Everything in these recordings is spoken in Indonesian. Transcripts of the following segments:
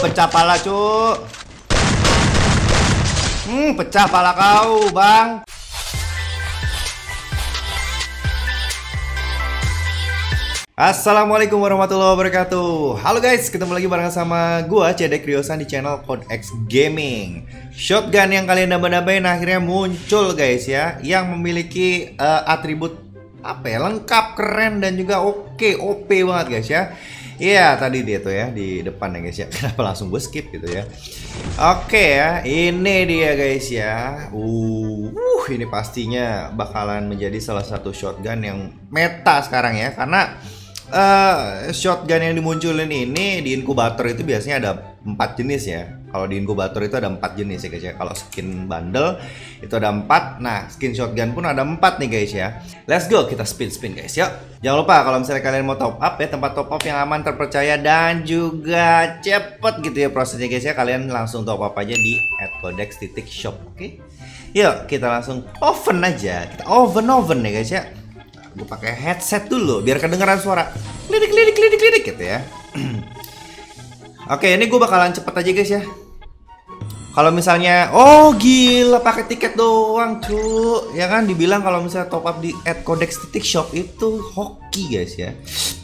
pecah pala, Cuk. Hmm, pecah pala kau, Bang. Assalamualaikum warahmatullahi wabarakatuh. Halo guys, ketemu lagi bareng sama gua Cedek Riosan di channel Code X Gaming. Shotgun yang kalian nambah-nambahin akhirnya muncul guys ya. Yang memiliki uh, atribut apa ya, lengkap, keren dan juga oke, okay, OP banget guys ya Iya tadi dia tuh ya di depan ya guys ya. Kenapa langsung gue skip gitu ya? Oke ya, ini dia guys ya. Uh, uh, ini pastinya bakalan menjadi salah satu shotgun yang meta sekarang ya Karena uh, shotgun yang dimunculin ini di inkubator itu biasanya ada empat jenis ya. Kalau di inkubator itu ada empat jenis ya guys ya. Kalau skin bundle itu ada empat. Nah skin shotgun pun ada empat nih guys ya. Let's go kita spin spin guys ya. Jangan lupa kalau misalnya kalian mau top up ya tempat top up yang aman terpercaya dan juga cepet gitu ya prosesnya guys ya. Kalian langsung top up aja di @codex oke. Okay? Yuk kita langsung oven aja. Kita oven oven ya guys ya gue pakai headset dulu biar kedengeran suara. Lidik lidik lidik lidik gitu ya. Oke ini gue bakalan cepet aja guys ya. Kalau misalnya oh gila pakai tiket doang cu ya kan dibilang kalau misalnya top up di at codex titik shop itu hoki guys ya.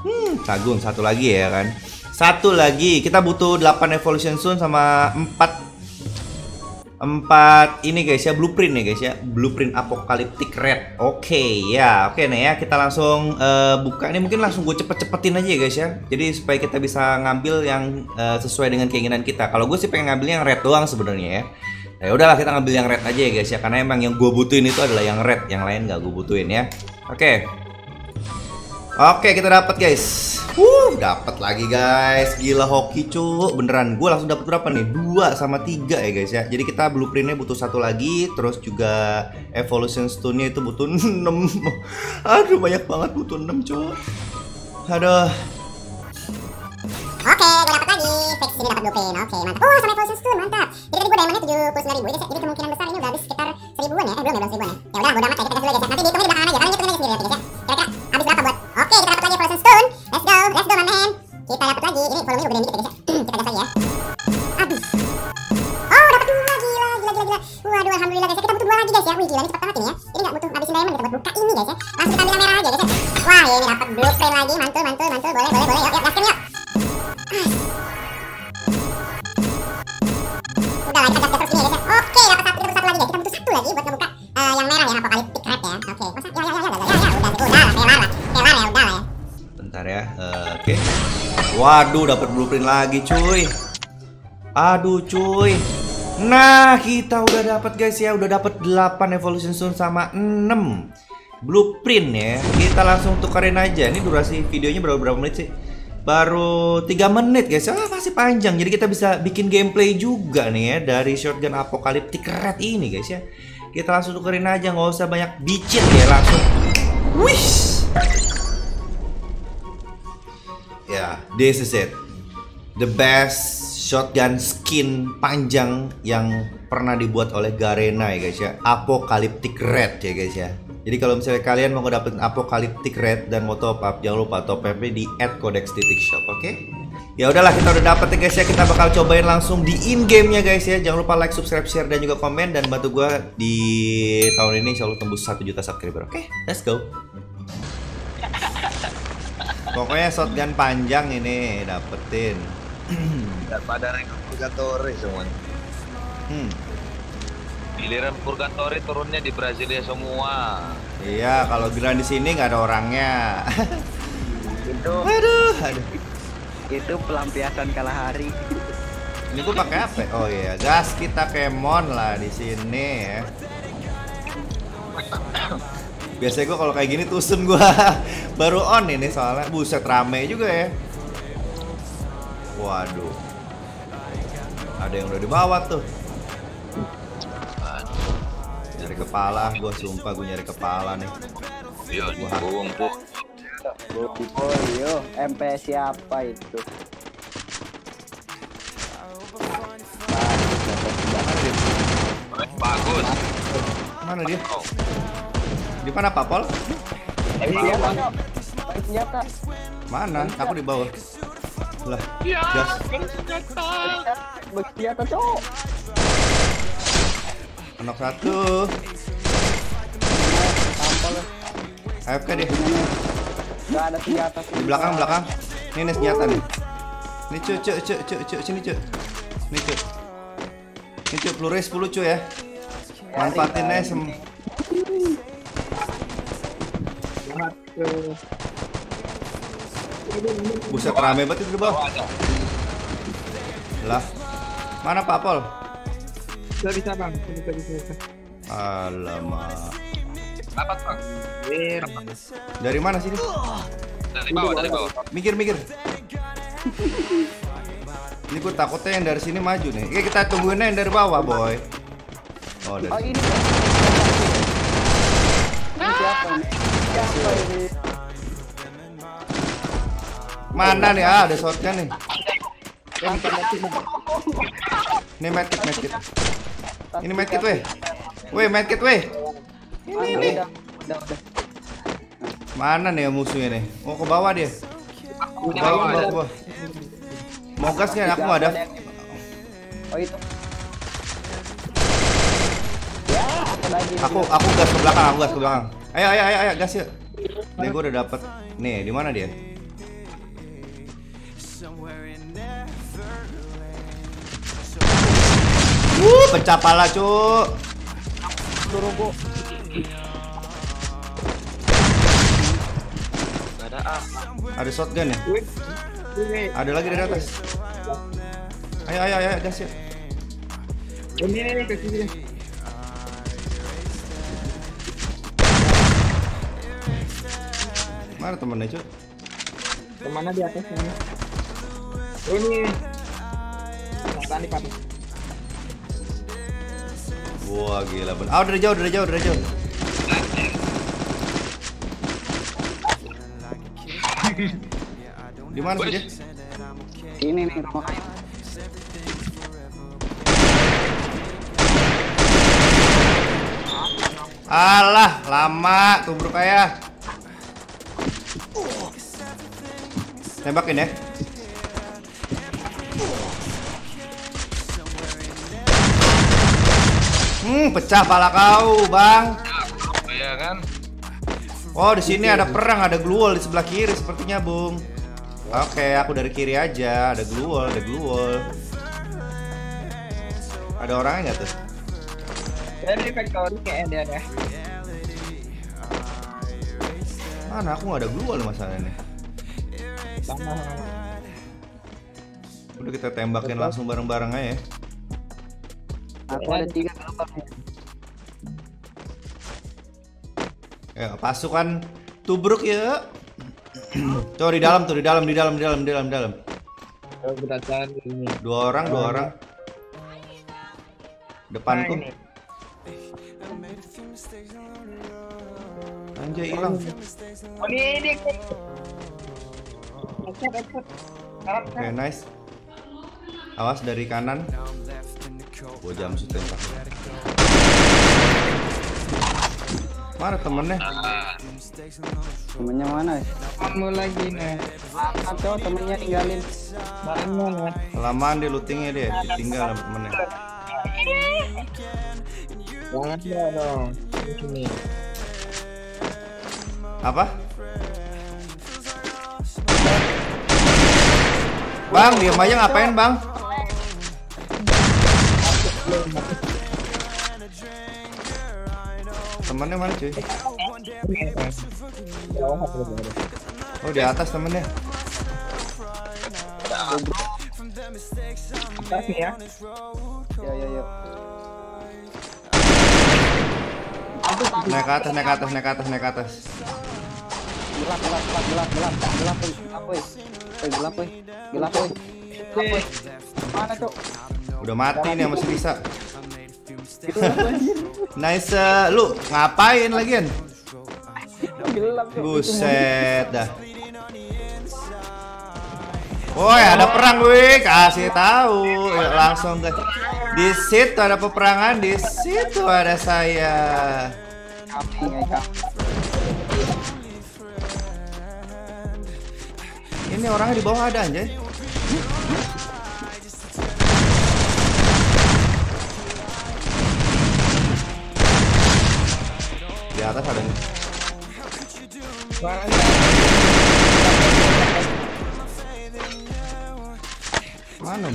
Hmm cagung satu lagi ya kan. Satu lagi kita butuh 8 evolution soon sama 4 empat. Ini guys ya blueprint nih guys ya. Blueprint apocalyptic red. Oke okay, ya. Oke okay, nih ya kita langsung uh, buka. Ini mungkin langsung gue cepet-cepetin aja ya guys ya. Jadi supaya kita bisa ngambil yang uh, sesuai dengan keinginan kita. Kalau gue sih pengen ngambil yang red doang sebenarnya ya. Nah, ya udahlah kita ngambil yang red aja ya guys ya. Karena emang yang gue butuhin itu adalah yang red. Yang lain gak gue butuhin ya. Oke. Okay. oke okay, kita dapat guys Uh, dapat lagi guys. Gila hoki cu. Beneran gue langsung dapat berapa nih? Dua sama tiga ya guys ya. Jadi kita blueprintnya butuh satu lagi, terus juga evolution stone-nya itu butuh 6. Aduh, banyak banget butuh 6 cu. Aduh. Oke, gue dapat lagi. Fix ini dapat blueprint. Oke, mantap. Oh, sama evolution stone, mantap. Jadi tadi gue diamondnya 79 ribu. Jadi, jadi kemungkinan blueprint lagi. Mantul, mantul, mantul. Boleh, boleh, boleh. Yuk, yuk, gaskin yuk. Udah lah, kita gas terus ini guys ya. Oke, dapat satu, satu lagi guys. Kita butuh satu lagi buat ngebuka uh, yang merah ya, apocalyptic red ya. Oke, masa ya ya ya ya ya ya, ya, udah, udah lah, kelar lah, kelar ya, udah lah ya. Bentar ya. Uh, Oke. Okay. Waduh, dapat blueprint lagi, cuy. Aduh, cuy. Nah, kita udah dapat guys ya, udah dapat 8 evolution stone sama 6 blueprint ya. Kita langsung tukarin aja. Ini durasi videonya berapa berapa menit sih? Baru 3 menit guys. Ah, masih panjang. Jadi kita bisa bikin gameplay juga nih ya dari shotgun apocalyptic red ini guys ya. Kita langsung tukerin aja, nggak usah banyak bicit ya langsung. Wish. Ya, yeah, this is it. The best shotgun skin panjang yang pernah dibuat oleh Garena ya guys ya. Apocalyptic Red ya guys ya. Jadi kalau misalnya kalian mau dapetin Apocalyptic Red dan mau top up, jangan lupa top up di @codex.shop, oke? Okay? Ya udahlah kita udah dapet ya guys ya. Kita bakal cobain langsung di in game-nya guys ya. Jangan lupa like, subscribe, share dan juga komen dan bantu gua di tahun ini selalu tembus 1 juta subscriber. Oke, okay? let's go. Pokoknya shotgun panjang ini dapetin. Daripada purgatory semua. Hmm. Giliran purgatory turunnya di Brasilia semua. Iya, kalau giliran di sini nggak ada orangnya. itu aduh, aduh. itu pelampiasan kalahari. Ini gua pakai apa? Oh iya, gas kita kemon lah di sini ya. Biasanya gua kalau kayak gini tusen gua baru on ini soalnya buset rame juga ya. Waduh. Ada yang udah dibawa tuh. Kepala, gua sumpah gua nyari kepala nih. Yo, Wah. bumpuk. Yo, MP siapa itu? Bagus. Mana dia? Oh, Di mana Pak Pol? Eh, siapa? Senjata. Mana? Aku di bawah. Lah. Bagi atas cok. Anak satu. Tampol. AFK dia. Gak ada di atas. Di belakang, belakang. Ini nih senjata nih. Ini cu, cu, cu, cu, cu, sini cu. Ini cu. Ini cu, peluru 10 cu ya. Manfaatin aja sem. Buset rame banget itu di bawah. Lah. Mana Pak Pol? Bisa bisa bang, bisa bisa bisa. Alamak. Bang. Wir. Dari mana sini? Dari bawah, dari bawah. Mikir, mikir. Ini gue takutnya yang dari sini maju nih. Oke, kita tungguin aja yang dari bawah, boy. Oh, dari Oh ini. Ini siapa ini? Siapa ini? Mana nih? Ah, ada shotgun nih. Ini medkit, medkit. Ini medkit, weh. Weh, medkit, weh. Ini ini. Udah, udah, udah. Mana nih musuhnya nih? Oh, ke bawah dia. Ke bawah, bawah ke. Mau gas nggak? Aku ada. Oh itu. Ya? Aku, aku gas ke belakang, aku gas ke belakang. Ayo, ayo, ayo, ayo, gas yuk. Nih, gue udah dapet. Nih, di mana dia? Pecah pala, cuk. Gua. Gak ada shotgun ya? Ada lagi dari atas. Ayo, ayo, ayo, gas yuk. Ini ini ini ke sini. Mana temennya, cuk? Ke mana di atas ini? Oh, Ini. Tadi patah. Wah, gila bener. Ah, dari jauh, dari jauh, dari jauh. Di mana sih dia? Ini nih rumah kayu. Alah, lama tubruk ayah. Tembakin ya. Hmm, pecah pala kau, Bang. Ya kan? Oh, di sini ada perang, ada glue wall di sebelah kiri sepertinya, Bung. Oke, aku dari kiri aja. Ada glue wall, ada glue wall. Ada orangnya nggak tuh? Dari factory kayak dia deh. Mana? Aku nggak ada glue wall masalahnya. Sama. Udah kita tembakin langsung bareng-bareng aja ya. Aku ada tiga. Ya, pasukan tubruk ya. tuh di dalam tuh di dalam di dalam di dalam di dalam di dalam. Kalau kita cari ini. Dua orang, dua orang. Depanku. Nah. Anjay hilang. Oh ini ini. Oke, nice. Awas dari kanan. Gua jam tembak. Mana temennya? Temennya mana? kamu lagi nih. Atau temennya ninggalin. Mana? Kelamaan dia lootingnya dia, ditinggal sama temennya. Jangan ya dong. Di sini. Apa? Bang, diam aja ngapain, Bang? Temennya mana, cuy? Ada. Oh, di atas temennya. Atas nih ya. Ya ya ya. Naik ke atas, naik ke atas, naik ke atas, naik ke atas. Gelap gelap gelap gelap gelap gelap woi. Gelap woi. Woi gelap woi. Gelap woi. Gelap woi. Mana cok? Udah mati nih masih bisa. Gelap woi. Nice, eh, lu ngapain lagian? Gelap cok. Buset dah. Woi, ada perang, wih. Kasih tahu Ya, langsung ke di situ ada peperangan, di situ ada saya. Ya. Ini orangnya di bawah ada anjay. Mana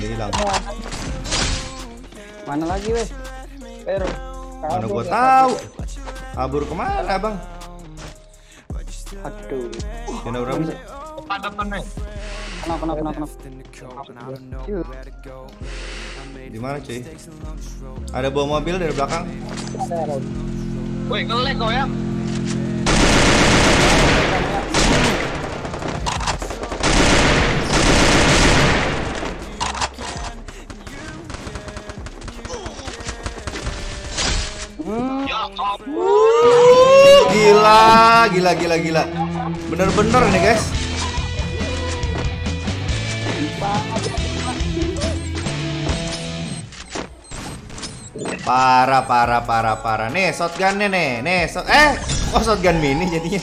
dia hilang? Mana lagi weh? Pero. Mana gua tahu. Kabur ke mana, Bang? Aduh. Kena? Depan depan nih. Kenapa kenapa kenapa kenapa? Di mana, cuy? Ada bawa mobil dari belakang. Woi, ngelek kau ya. Gila, gila, gila, gila. Bener-bener nih, guys. Parah, parah, parah, parah. Nih, shotgunnya nih. Nih, shot eh, kok shotgun mini jadinya?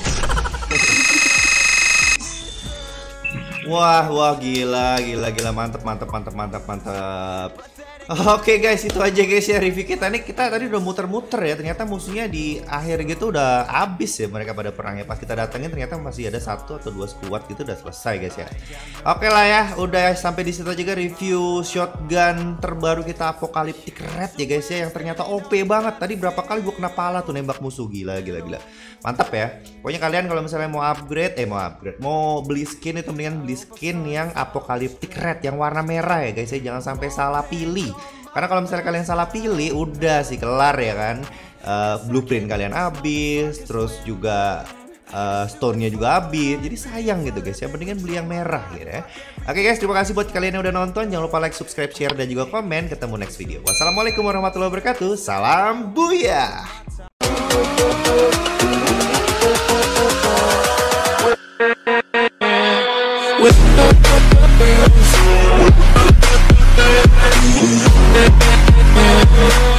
Wah, wah gila, gila, gila mantep, mantep, mantep, mantep, mantep. Oke guys, itu aja guys ya review kita nih. Kita tadi udah muter-muter ya. Ternyata musuhnya di akhir gitu udah habis ya mereka pada perangnya. Pas kita datengin ternyata masih ada satu atau dua squad gitu udah selesai guys ya. Oke lah ya, udah sampai di situ juga review shotgun terbaru kita Apocalyptic Red ya guys ya yang ternyata OP banget. Tadi berapa kali gua kena pala tuh nembak musuh gila gila gila. Mantap ya. Pokoknya kalian kalau misalnya mau upgrade eh mau upgrade, mau beli skin itu mendingan beli skin yang Apocalyptic Red yang warna merah ya guys ya. Jangan sampai salah pilih. Karena kalau misalnya kalian salah pilih, udah sih kelar ya kan. Eh, blueprint kalian habis, terus juga eh, stone-nya juga habis. Jadi sayang gitu guys ya. Mendingan beli yang merah gitu ya. Oke guys, terima kasih buat kalian yang udah nonton. Jangan lupa like, subscribe, share dan juga komen. Ketemu next video. Wassalamualaikum warahmatullahi wabarakatuh. Salam buyah. Yeah.